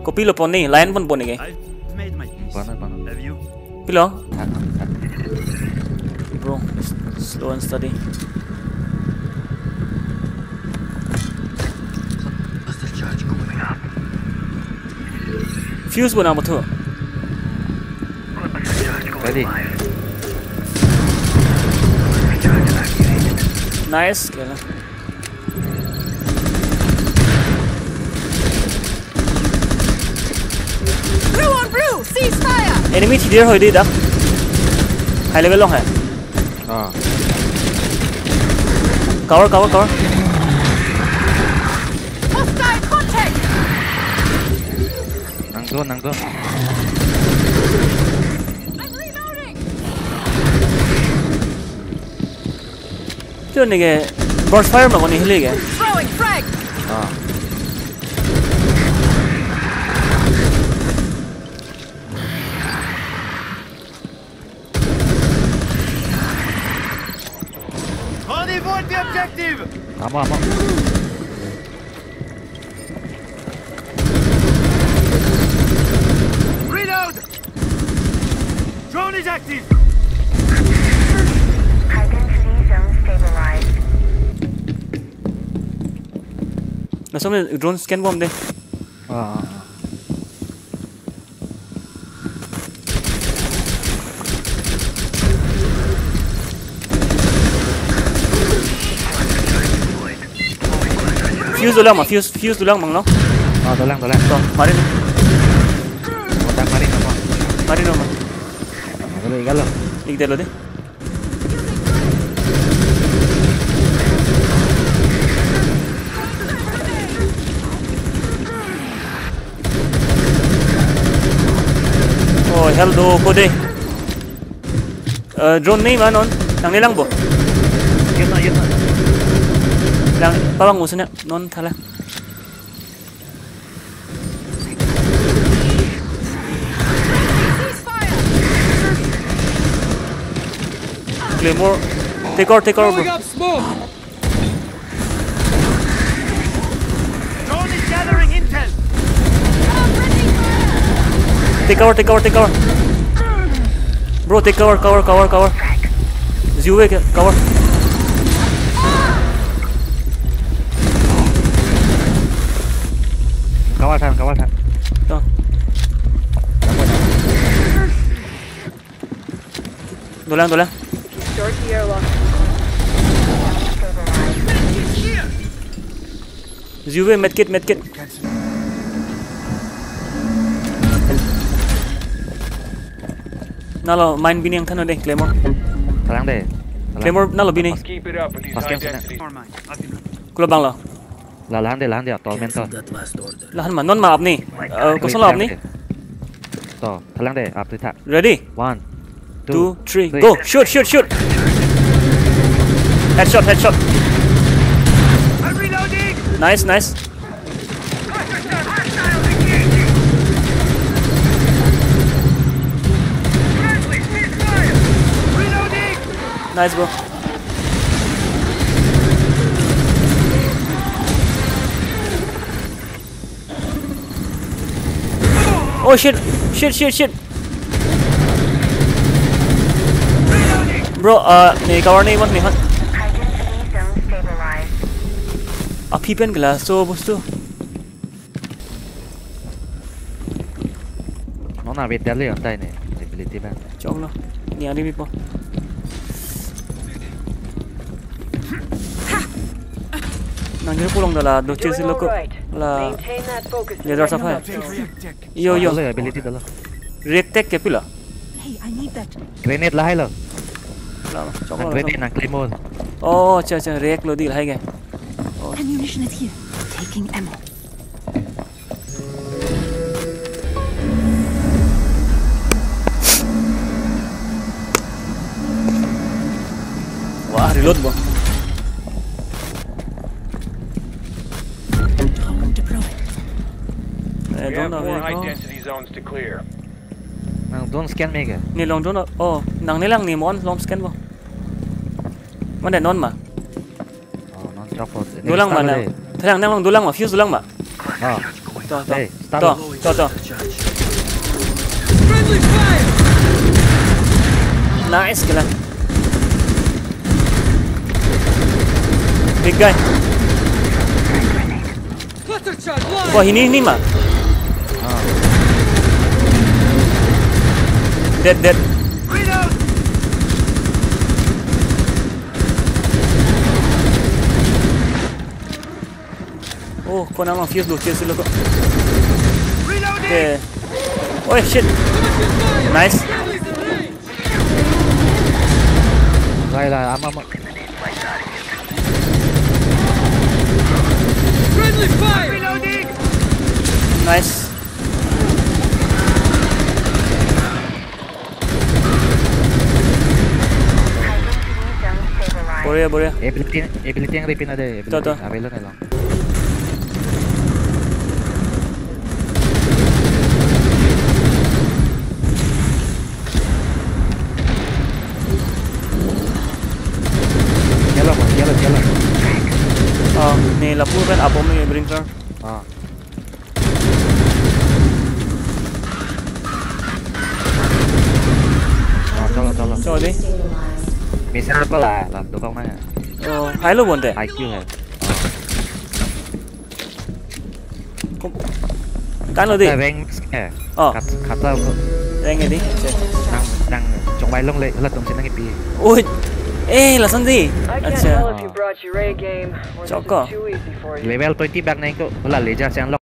Kau pilo po ni, layan pun po ni kay. Paano, paano? Pilo? Bro, slow and steady. Fuse बना मत ready nice nice, खेला Brew on brew! Ceasefire! enemy thì điên hồi đi đã high level long hả Ờ. cover cover cover Hostile contact! Nang doon, nang reloading! chứ này cái burst fire mà còn đi hết cái Throwing frag! Vamos, vamos. Reload. Drone is active. Identity zone stabilized. Nah, drone scan bom deh. Ah. Fuse dulu mà fuse fuse dulu mang nó Ờ, doon lang, doon lang. rồi mari đi Utang pa rin ako. mari đâu mà Galo, galo. đi đây rồi đi Oh, hello cô đây. Ờ, drone này mà non, đang đi lăng bộ. Yun na, yun na. Bilang, tolong usin non salah. Claymore, take her, take her, bro. Take cover, take cover, take cover. Bro, take cover, cover, cover, cover. Zero, cover. Kawasan, kawasan. Ito. Dulang, dulang. Short airlock. Stabilized. Zue, medkit, medkit. Nalo, mine bini ang thano de, Claymore. Talang deh. Talang. Claymore, nalo bini. Let's keep it up with these Mas high cancel na. density. Never mind. I've been Kulo bang lo. Lah, lahan deh, lahan deh. Tormentor. Lahan man, non ma apni. Uh, kosong lo apni. To, talang deh. Up to tak. Ready? One, Two, three, go. Shoot, shoot, shoot. Headshot, headshot. I'm reloading! Nice, nice. Nice, bro. Oh shit! Shit, shit, shit! Bro, uh, ni cover ni man ni han. Api pen glass so bostu. Nó nào biết đéo tay này. Ability ban. Chong lo. Ni ani mi po. nó như cô long là đồ chơi xin lúc là để ra sao phải. Yo yo. Rồi ability đó là. React cái pila grenade là hay là? Grenade là claymore oh chờ chờ react lo đi là hay nghe. Ammunition is here. Taking ammo. Wah, reload bang. We drone have ve high density zones to clear. Nang don't scan me ke. Ni long drone oh, nang nilang ni mon long scan bo. Man de non ma. Oh, non chopot. Dulang ma na. Thang nang long dulang ma fuse dulang ma. Oh, to to to to to nice kìa big guy wah ini ini mah dead dead. Reload! oh kau nama fuse dulu? Fuse dulu kau. Okay. Oh shit. Nice. Là ám boleh boleh Ability, ability yang Ripin ada ability. Tuh, tuh. Ambil lu nih lang. Yellow bos, yellow, yellow. oh ni lapu kan apa ni brinker Ah. Tolong, tolong. cho đi Misalnya apa lah, lah, tukang mana? oh hai lo buồn tệ IQ hay? cán lo đi Tại ven eh, Ờ. kat kata aku đây nghe đi Chạy. nang nang trong bay long lệ là tung trên nang ipi. ui ê là sân gì I can't अच्छा tell if you brought your A game or Chọn this